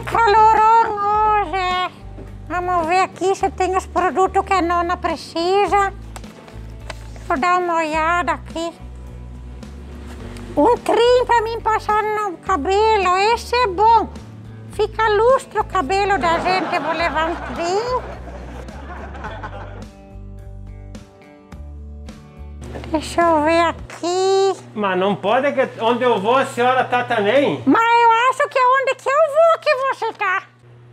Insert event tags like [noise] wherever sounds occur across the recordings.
Que calorão hoje! é. Vamos ver aqui se tem os produtos que a nona precisa. Vou dar uma olhada aqui. Um creme pra mim passar no cabelo, esse é bom. Fica lustro o cabelo da gente, vou levar um creme. Deixa eu ver aqui. Mas não pode que onde eu vou a senhora tá também? Mas eu acho que é onde que eu vou que você tá.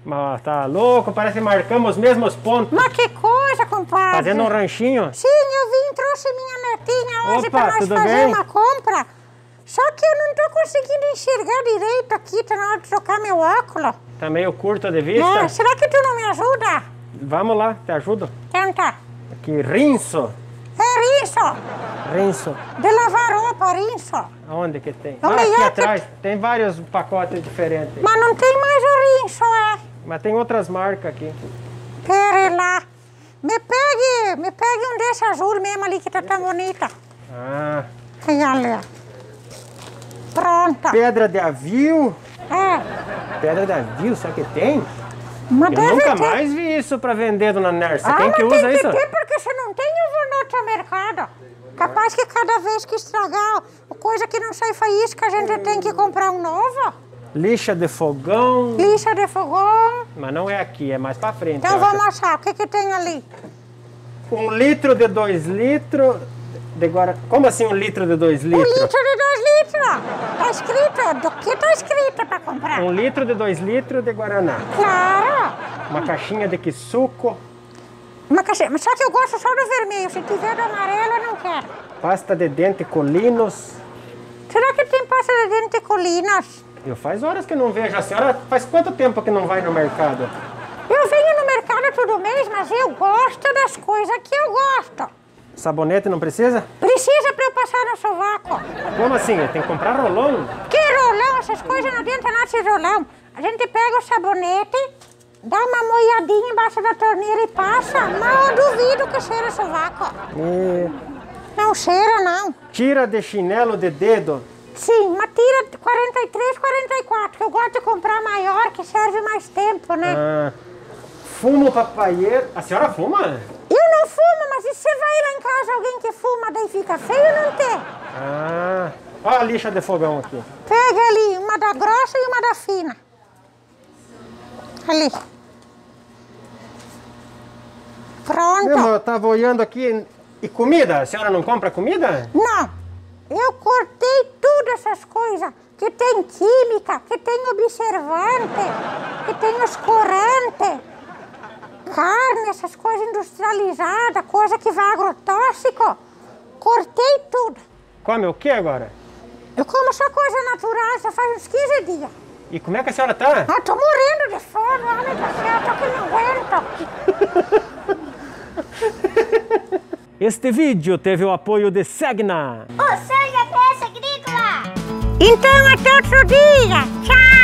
Mas tá louco, parece que marcamos os mesmos pontos. Mas que coisa, compadre. Fazendo um ranchinho. Sim, eu vim, trouxe minha netinha hoje Opa, pra nós fazer bem? uma compra. Só que eu não tô conseguindo enxergar direito aqui, tá na hora de trocar meu óculos. Tá meio curto de vista. É, será que tu não me ajuda? Vamos lá, te ajudo. Tenta. Aqui, rinço. É rinço. Rinço. De lavar roupa, rinço. Aonde que tem? Vamos Ah, aqui atrás. Tem vários pacotes diferentes. Mas não tem mais o rinço, é. Mas tem outras marcas aqui. Pera lá. Me pegue, me pegue um desse azul mesmo ali que tá tão bonita. Ah, Aí, olha. Pronta. pedra de avio. É. Pedra de avio, será que tem? Mas Eu nunca ter. mais vi isso pra vender, dona Nersa. Ah, Quem que tem usa que isso? ter porque você não tem, eu vou no outro mercado. Capaz que cada vez que estragar coisa que não sai faísca, a gente tem que comprar um novo. Lixa de fogão. Lixa de fogão. Mas não é aqui, é mais pra frente. Então vamos acho. achar, o que que tem ali? Um litro de dois litros. De Guara... Como assim um litro de dois Um litros? litro de dois litros. Tá escrito, do que tá escrito pra comprar? Um litro de dois litros de Guaraná. Claro. Uma caixinha de suco. Uma caixa, mas só que eu gosto só do vermelho, se tiver do amarelo eu não quero. Pasta de dente colinos. Será que tem pasta de dente colinas? Eu faz horas que não vejo. A senhora faz quanto tempo que não vai no mercado? Eu venho no mercado todo mês, mas eu gosto das coisas que eu gosto. Sabonete não precisa? Precisa pra eu passar no sovaco. Como assim? Tem que comprar rolão? Que rolão, essas coisas não adianta nada esse rolão. A gente pega o sabonete, dá uma molhadinha embaixo da torneira e passa. Eu duvido que cheira sovaco. E... Não cheira, não. Tira de chinelo de dedo. Sim, mas tira 43, 44, que eu gosto de comprar maior, que serve mais tempo, né? Ah, fumo papaieiro. A senhora fuma? Eu não fumo, mas e se vai lá em casa alguém que fuma, daí fica feio não ter? Ah, olha a lixa de fogão aqui. Pega ali, uma da grossa e uma da fina. Ali. Pronto. Mesmo, eu tava olhando aqui. E comida? A senhora não compra comida? Não, eu cortei tudo essas coisas. Que tem química, que tem observante, que tem os corantes, carne, essas coisas industrializadas, coisa que vai agrotóxico. Cortei tudo. Come o que agora? Eu como só coisa natural, já faz uns 15 dias. E como é que a senhora tá? Ah, tô morrendo de fome, homem do céu, tô que não aguento. [laughs] Este vídeo teve o apoio de Segna. O Sanga Peça Então a todos dia. Tchau!